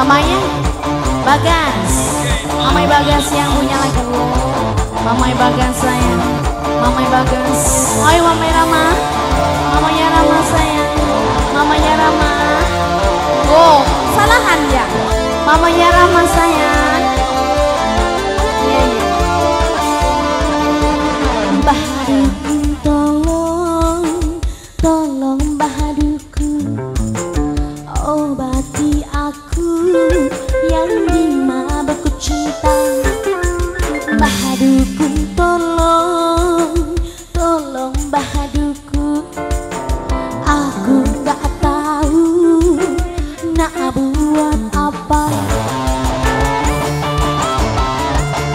Mamanya Bagas. Mamai Bagas yang punya lagu. Mamai Bagas sayang. Mamai Bagas. Ayo Mamai Rama. Mamanya Rama sayang. Mamanya Rama. Oh salahan ya? Mamanya Rama sayang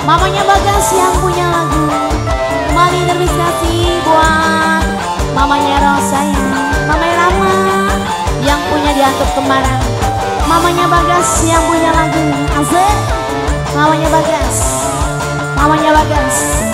Mamanya Bagas yang punya lagu. Mari terbiskasi buat Mamanya Rosa yang Mamanya Rama Yang punya diantuk kembaran Mamanya Bagas yang punya lagu. Asik Mamanya Bagas. Mamanya Bagas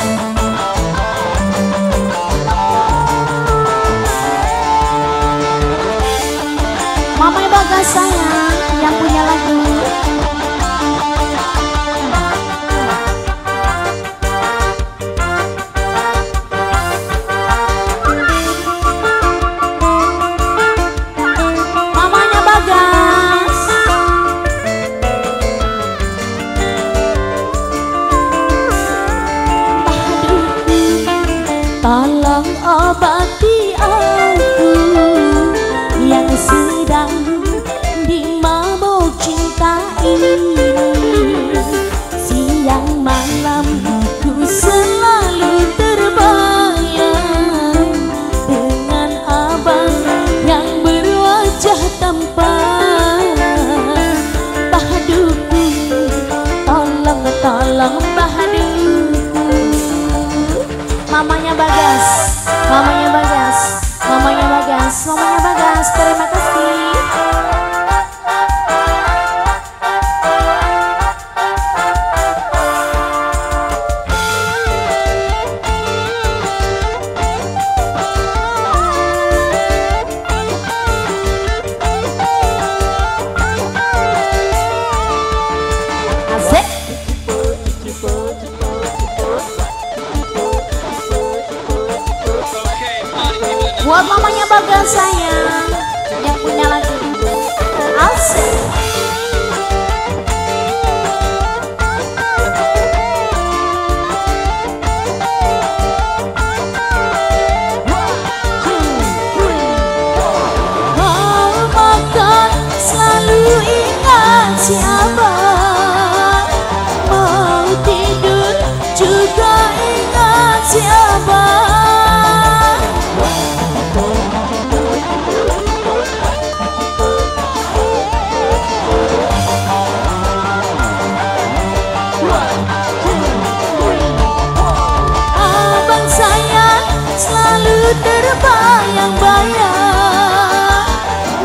terbayang-bayang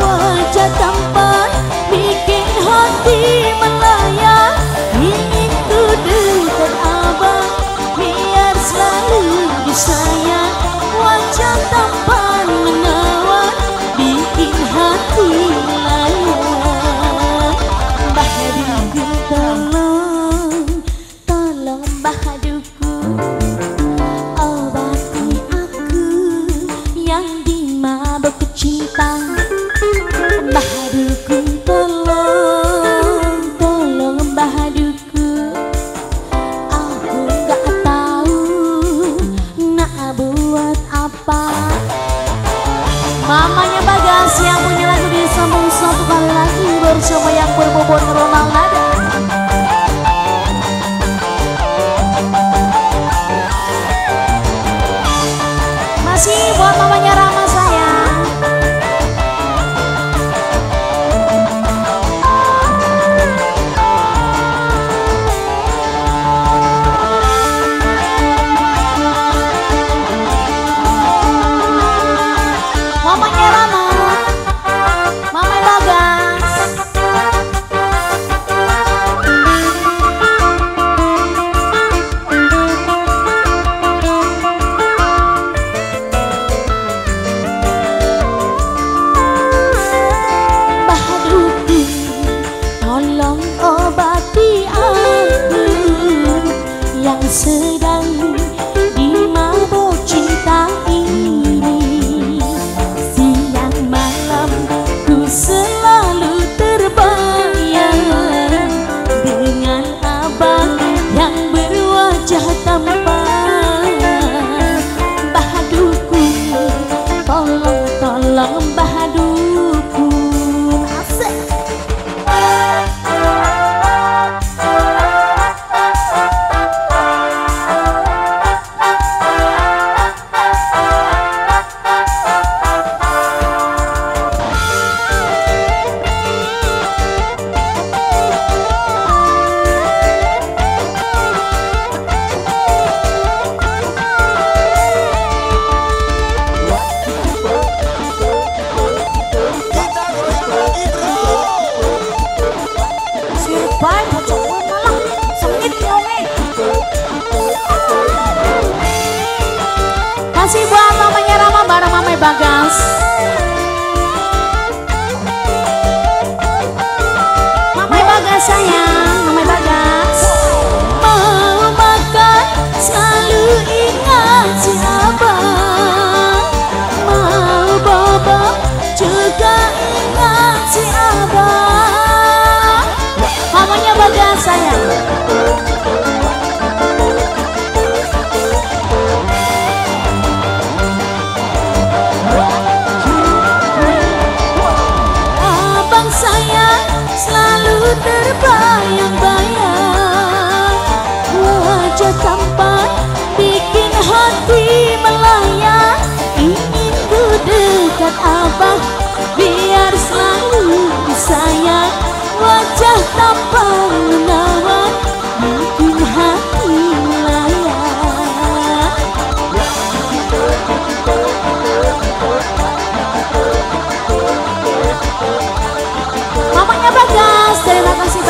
Wajah tampan bikin hati melayang yang sedang Mama bojoku malah sengit wonge kasih buat mamanya Rama bareng Mama, Bagas. Mame Bagas terbayang-bayang Wajah tampak bikin hati melayang. Ingin ku dekat abah biar selalu disayang. Wajah tampak menawan bikin hati melayang. Mamanya bagas. してる流し